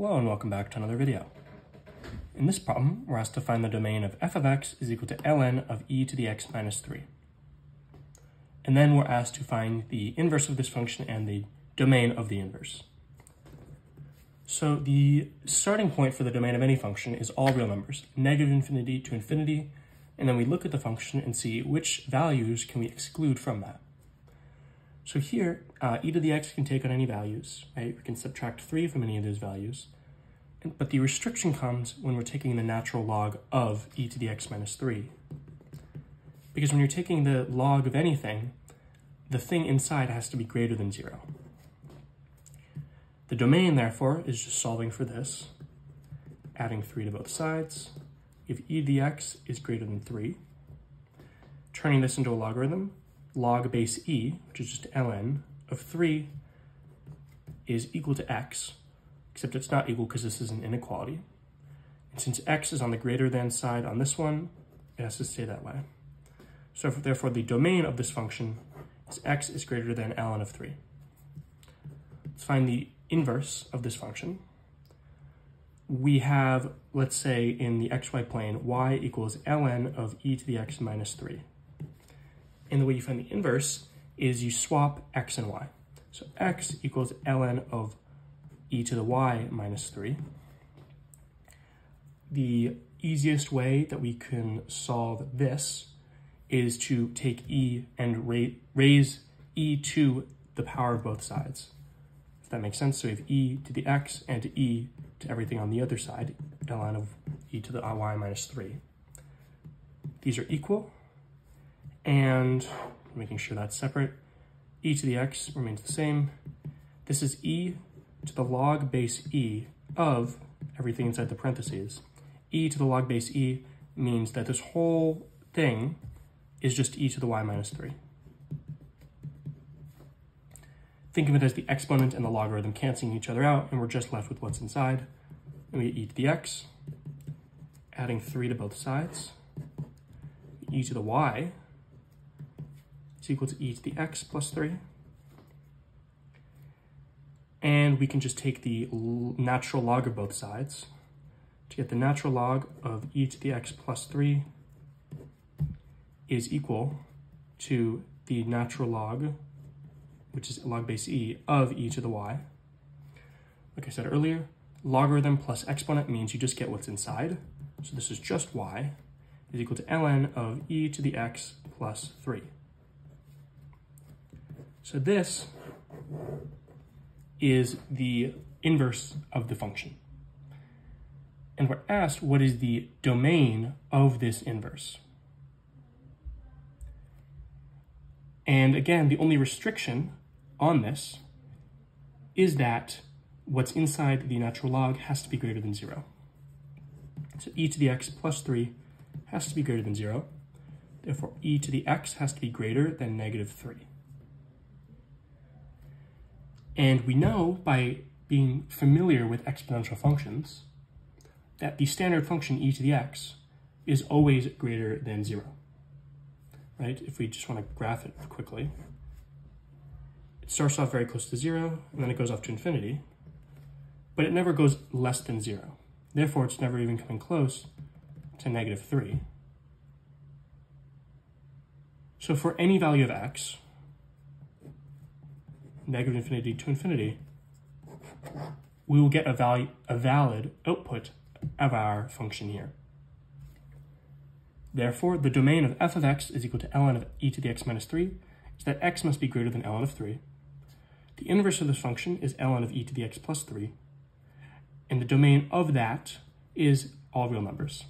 Hello and welcome back to another video. In this problem, we're asked to find the domain of f of x is equal to ln of e to the x minus 3. And then we're asked to find the inverse of this function and the domain of the inverse. So the starting point for the domain of any function is all real numbers, negative infinity to infinity, and then we look at the function and see which values can we exclude from that. So here, uh, e to the x can take on any values, right? We can subtract 3 from any of those values. But the restriction comes when we're taking the natural log of e to the x minus 3. Because when you're taking the log of anything, the thing inside has to be greater than 0. The domain, therefore, is just solving for this, adding 3 to both sides. If e to the x is greater than 3, turning this into a logarithm, log base e, which is just ln, of 3 is equal to x, except it's not equal because this is an inequality. And since x is on the greater than side on this one, it has to stay that way. So therefore, the domain of this function is x is greater than ln of 3. Let's find the inverse of this function. We have, let's say, in the xy plane, y equals ln of e to the x minus 3. And the way you find the inverse is you swap x and y. So x equals ln of e to the y minus 3. The easiest way that we can solve this is to take e and ra raise e to the power of both sides. If that makes sense, so we have e to the x and e to everything on the other side, ln of e to the y minus 3. These are equal, and making sure that's separate. e to the x remains the same. This is e to the log base e of everything inside the parentheses. e to the log base e means that this whole thing is just e to the y minus 3. Think of it as the exponent and the logarithm canceling each other out, and we're just left with what's inside. And we get e to the x, adding 3 to both sides. e to the y is equal to e to the x plus 3. And we can just take the natural log of both sides to get the natural log of e to the x plus 3 is equal to the natural log, which is log base e, of e to the y. Like I said earlier, logarithm plus exponent means you just get what's inside. So this is just y is equal to ln of e to the x plus 3. So this is the inverse of the function. And we're asked what is the domain of this inverse. And again, the only restriction on this is that what's inside the natural log has to be greater than zero. So e to the x plus three has to be greater than zero. Therefore, e to the x has to be greater than negative three. And we know by being familiar with exponential functions that the standard function e to the x is always greater than zero, right? If we just want to graph it quickly, it starts off very close to zero, and then it goes off to infinity, but it never goes less than zero. Therefore, it's never even coming close to negative three. So for any value of x, negative infinity to infinity, we will get a, value, a valid output of our function here. Therefore, the domain of f of x is equal to ln of e to the x minus 3, is that x must be greater than ln of 3. The inverse of this function is ln of e to the x plus 3, and the domain of that is all real numbers.